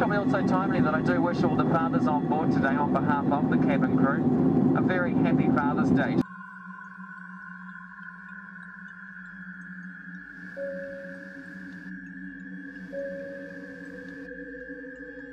shall be also timely that I do wish all the fathers on board today on behalf of the cabin crew a very happy Father's Day.